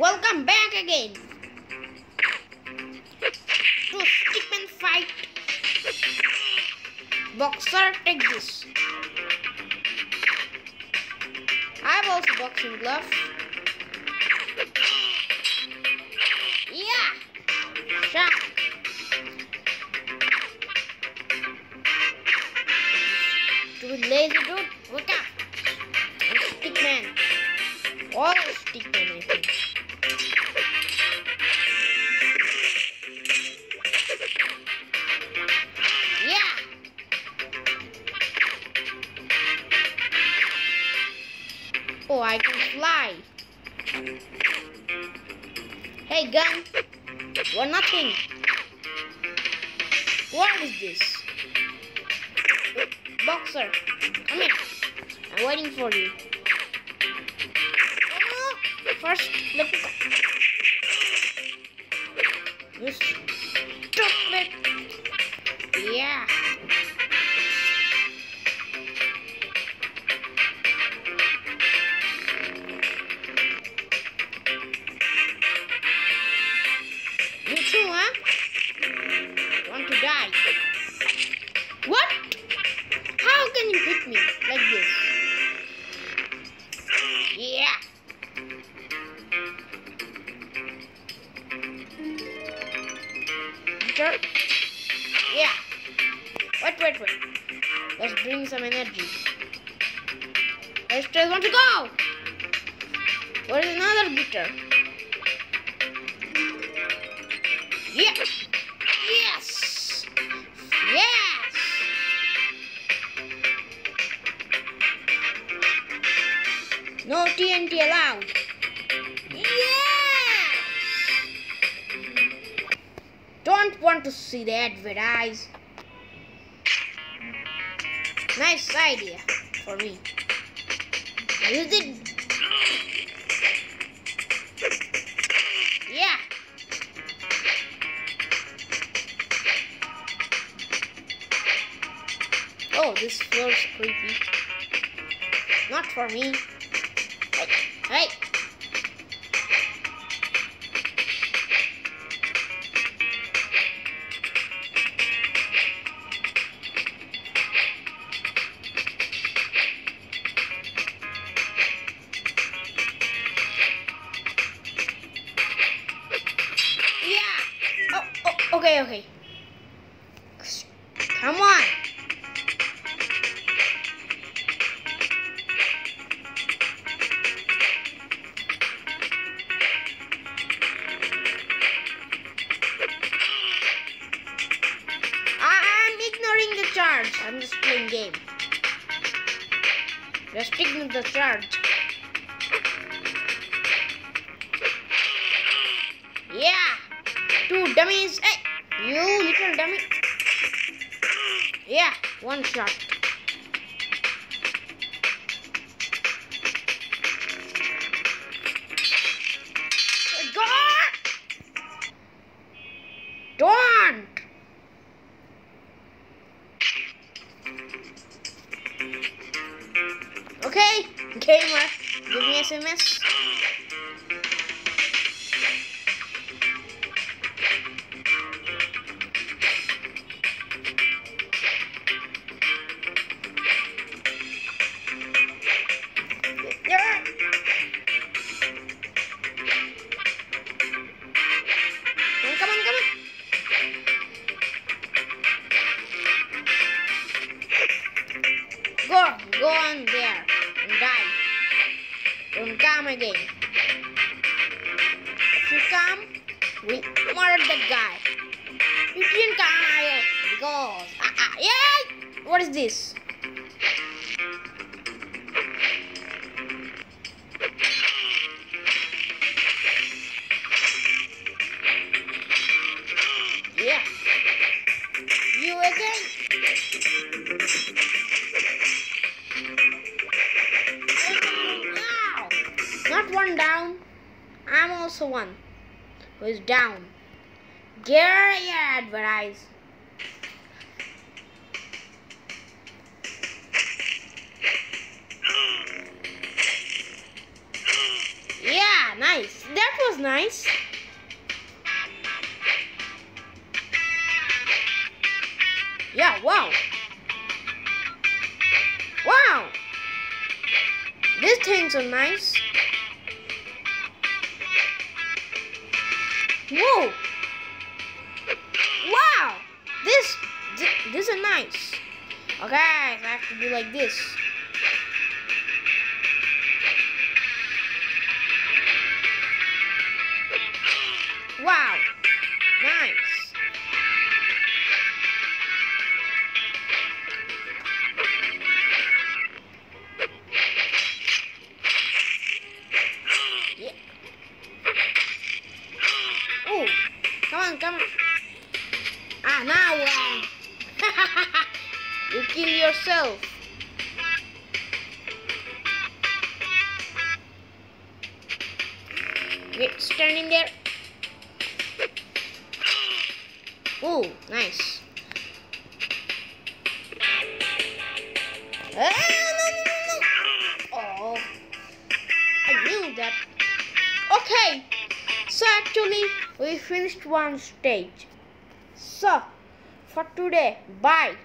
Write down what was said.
Welcome back again to Stickman Fight. Boxer, take this. I have also boxing glove. Yeah, shark. Stupid lazy dude, wake up. Stickman. All Stickman, I think. I can fly. Hey, gun. You're nothing. What is this? Boxer, come here. I'm waiting for you. Oh, First, let me go. You hit me like this? Yeah. Sure. Yeah. Wait, wait, wait. Let's bring some energy. I still want to go. Where is another guitar? Yeah. TNT allowed. Yes. Don't want to see the advertise. Nice idea for me. Use it. Yeah. Oh, this feels creepy. Not for me. Hey. Yeah. Oh, oh, okay, okay. Come on. Game. Ignore the charge. Yeah. Two dummies. Hey, you little dummy. Yeah, one shot. Gamer, give me SMS. Again. If you come, we murder that guy. You didn't come because ah, ah, yeah. What is this? Yeah. You again? One who is down. Get your advertise. Yeah, nice. That was nice. Yeah, wow. Wow. These things are nice. Whoa. Wow. This, this, is nice. Okay, I have to do like this. Wow. Nice. Come on, come on. Ah, now uh, you kill yourself. Okay, standing there. Oh, nice. Ah, no, no, no, no. Oh, I knew that. Okay, so actually we finished one stage. So, for today, bye.